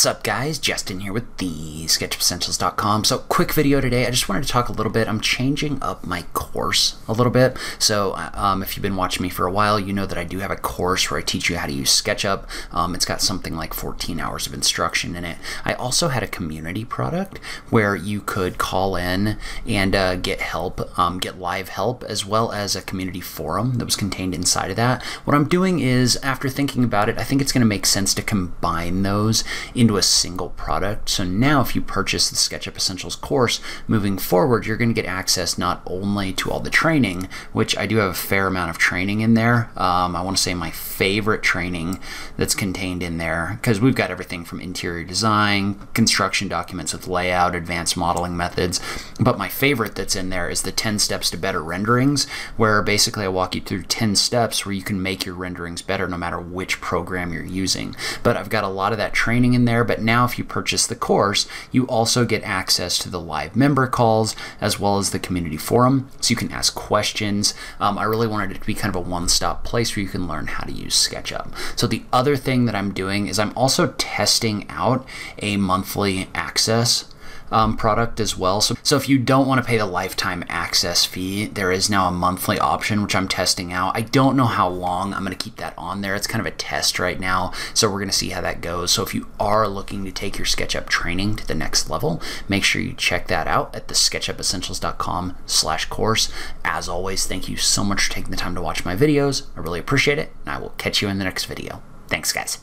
What's up guys? Justin here with the SketchUpEssentials.com. So quick video today. I just wanted to talk a little bit. I'm changing up my course a little bit. So um, if you've been watching me for a while, you know that I do have a course where I teach you how to use SketchUp. Um, it's got something like 14 hours of instruction in it. I also had a community product where you could call in and uh, get help, um, get live help, as well as a community forum that was contained inside of that. What I'm doing is, after thinking about it, I think it's going to make sense to combine those into a single product. So now if you purchase the SketchUp Essentials course, moving forward, you're going to get access not only to all the training, which I do have a fair amount of training in there. Um, I want to say my favorite training that's contained in there, because we've got everything from interior design, construction documents with layout, advanced modeling methods. But my favorite that's in there is the 10 steps to better renderings, where basically I walk you through 10 steps where you can make your renderings better no matter which program you're using. But I've got a lot of that training in there, but now if you purchase the course, you also get access to the live member calls as well as the community forum, so you can ask questions. Um, I really wanted it to be kind of a one-stop place where you can learn how to use SketchUp. So the other thing that I'm doing is I'm also testing out a monthly access um, product as well. So, so if you don't want to pay the lifetime access fee, there is now a monthly option, which I'm testing out. I don't know how long I'm going to keep that on there. It's kind of a test right now. So we're going to see how that goes. So if you are looking to take your SketchUp training to the next level, make sure you check that out at the sketchupessentials.com slash course. As always, thank you so much for taking the time to watch my videos. I really appreciate it. And I will catch you in the next video. Thanks, guys.